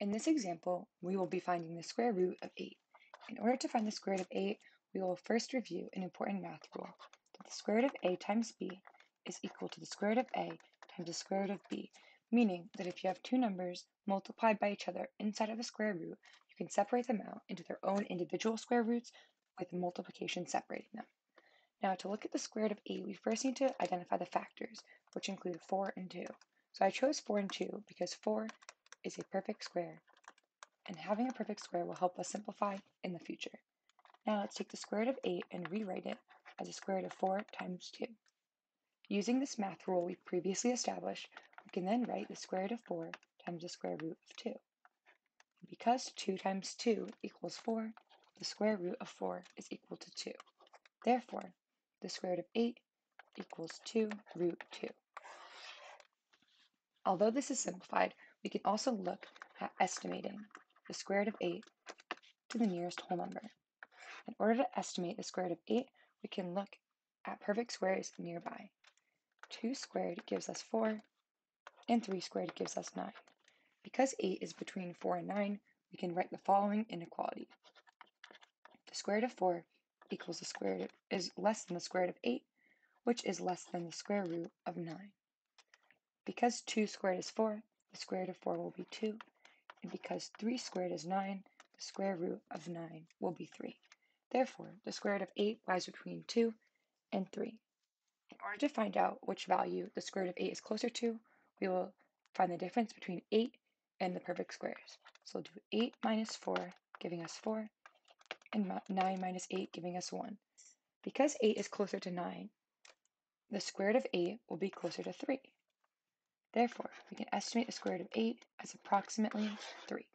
In this example, we will be finding the square root of 8. In order to find the square root of 8, we will first review an important math rule, that the square root of a times b is equal to the square root of a times the square root of b, meaning that if you have two numbers multiplied by each other inside of a square root, you can separate them out into their own individual square roots with multiplication separating them. Now to look at the square root of 8, we first need to identify the factors, which include 4 and 2. So I chose 4 and 2 because 4 is a perfect square, and having a perfect square will help us simplify in the future. Now let's take the square root of 8 and rewrite it as the square root of 4 times 2. Using this math rule we previously established, we can then write the square root of 4 times the square root of 2. Because 2 times 2 equals 4, the square root of 4 is equal to 2. Therefore, the square root of 8 equals 2 root 2. Although this is simplified, we can also look at estimating the square root of 8 to the nearest whole number. In order to estimate the square root of 8, we can look at perfect squares nearby. 2 squared gives us 4, and 3 squared gives us 9. Because 8 is between 4 and 9, we can write the following inequality. The square root of 4 equals the square root is less than the square root of 8, which is less than the square root of 9. Because 2 squared is 4, the square root of 4 will be 2, and because 3 squared is 9, the square root of 9 will be 3. Therefore, the square root of 8 lies between 2 and 3. In order to find out which value the square root of 8 is closer to, we will find the difference between 8 and the perfect squares. So we'll do 8 minus 4, giving us 4, and 9 minus 8, giving us 1. Because 8 is closer to 9, the square root of 8 will be closer to 3. Therefore, we can estimate the square root of 8 as approximately 3.